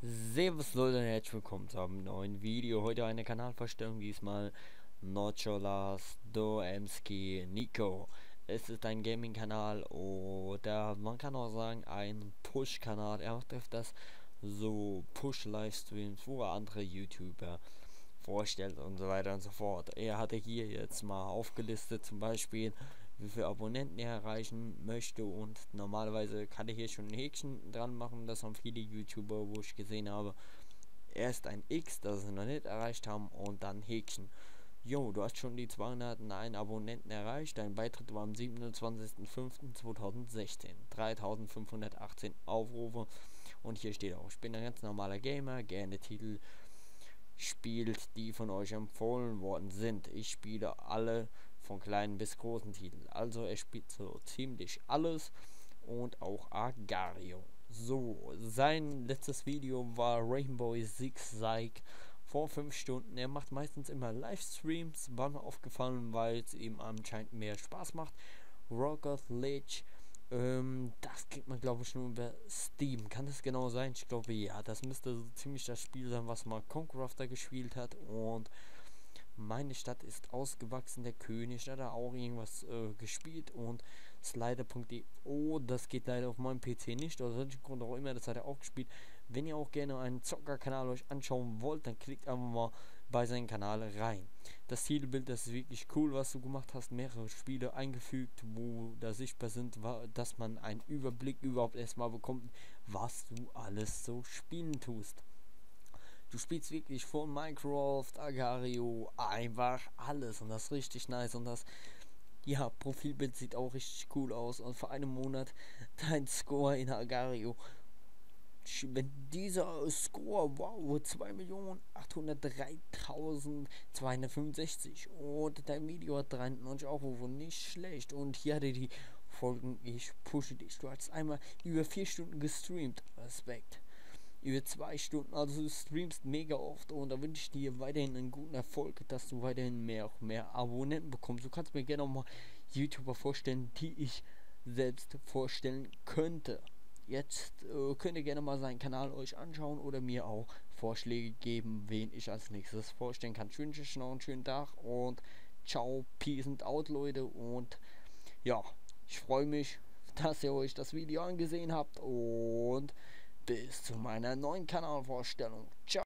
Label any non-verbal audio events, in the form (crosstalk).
Servus Leute und herzlich willkommen zu einem neuen Video. Heute eine Kanalvorstellung, diesmal Nocholas Doemski Nico. Es ist ein Gaming-Kanal oder man kann auch sagen ein Push-Kanal. Er macht öfters so Push-Livestreams, wo er andere YouTuber vorstellt und so weiter und so fort. Er hatte hier jetzt mal aufgelistet, zum Beispiel wie viele Abonnenten er erreichen möchte und normalerweise kann er hier schon ein Häkchen dran machen, das haben viele YouTuber, wo ich gesehen habe. Erst ein X, das sie noch nicht erreicht haben und dann Häkchen. Jo, du hast schon die 201 Abonnenten erreicht. Dein Beitritt war am 27.05.2016. 3518 Aufrufe. Und hier steht auch, ich bin ein ganz normaler Gamer, gerne Titel spielt, die von euch empfohlen worden sind. Ich spiele alle von kleinen bis großen Titeln. Also er spielt so ziemlich alles und auch Agario. So, sein letztes Video war Rainbow Six Zigzag vor 5 Stunden. Er macht meistens immer Livestreams, war mir aufgefallen, weil es ihm anscheinend mehr Spaß macht. Rocket League, ähm, das kriegt man glaube ich nur über Steam. Kann das genau sein? Ich glaube ja, das müsste so ziemlich das Spiel sein, was mal Conqueror gespielt hat und meine Stadt ist ausgewachsen, der König hat da auch irgendwas äh, gespielt und Slider.de, oh, das geht leider auf meinem PC nicht, aus welchem Grund auch immer, das hat er auch gespielt. Wenn ihr auch gerne einen Zockerkanal euch anschauen wollt, dann klickt einfach mal bei seinem Kanal rein. Das Titelbild, das ist wirklich cool, was du gemacht hast, mehrere Spiele eingefügt, wo da sichtbar sind, dass man einen Überblick überhaupt erstmal bekommt, was du alles so spielen tust. Du spielst wirklich von Minecraft, Agario, einfach alles und das ist richtig nice und das ja, Profilbild sieht auch richtig cool aus und vor einem Monat (laughs) dein Score in Agario. Wenn dieser Score, wow, 2.803.265 und dein Video hat 93 Aufrufe, nicht schlecht und hier hatte die Folgen, ich pushe dich, du hast einmal über 4 Stunden gestreamt, Respekt über zwei Stunden. Also du streamst mega oft und da wünsche ich dir weiterhin einen guten Erfolg, dass du weiterhin mehr mehr Abonnenten bekommst. Du kannst mir gerne auch mal YouTuber vorstellen, die ich selbst vorstellen könnte. Jetzt äh, könnt ihr gerne mal seinen Kanal euch anschauen oder mir auch Vorschläge geben, wen ich als nächstes vorstellen kann. Ich wünsche euch noch einen schönen Tag und ciao, peace and out, Leute. Und ja, ich freue mich, (laughs) dass ihr euch das Video angesehen habt und bis zu meiner neuen Kanalvorstellung. Ciao.